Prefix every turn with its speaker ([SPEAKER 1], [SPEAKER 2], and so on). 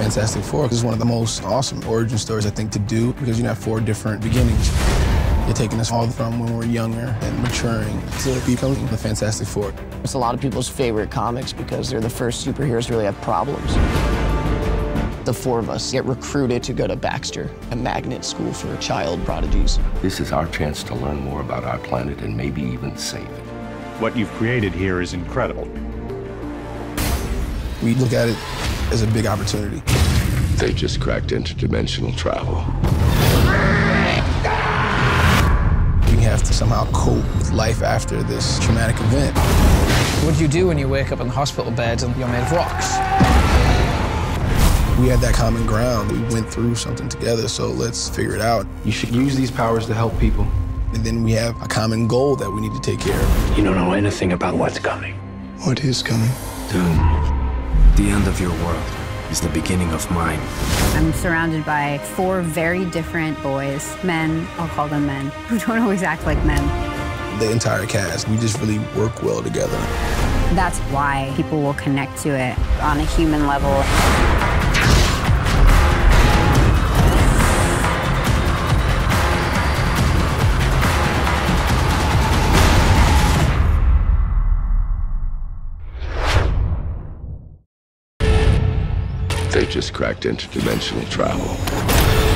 [SPEAKER 1] Fantastic Four is one of the most awesome origin stories, I think, to do because you have four different beginnings. You're taking us all from when we're younger and maturing to becoming the Fantastic Four.
[SPEAKER 2] It's a lot of people's favorite comics because they're the first superheroes to really have problems. The four of us get recruited to go to Baxter, a magnet school for child prodigies.
[SPEAKER 3] This is our chance to learn more about our planet and maybe even save it.
[SPEAKER 4] What you've created here is incredible.
[SPEAKER 1] We look at it as a big opportunity.
[SPEAKER 3] They just cracked interdimensional travel.
[SPEAKER 1] We have to somehow cope with life after this traumatic event.
[SPEAKER 5] What do you do when you wake up in the hospital bed and you're made of rocks?
[SPEAKER 1] We had that common ground. We went through something together, so let's figure it out. You should use these powers to help people. And then we have a common goal that we need to take care of.
[SPEAKER 6] You don't know anything about what's coming.
[SPEAKER 1] What is coming?
[SPEAKER 6] Doom. The end of your world is the beginning of mine.
[SPEAKER 7] I'm surrounded by four very different boys, men, I'll call them men, who don't always act like men.
[SPEAKER 1] The entire cast, we just really work well together.
[SPEAKER 7] That's why people will connect to it on a human level.
[SPEAKER 3] They just cracked interdimensional travel.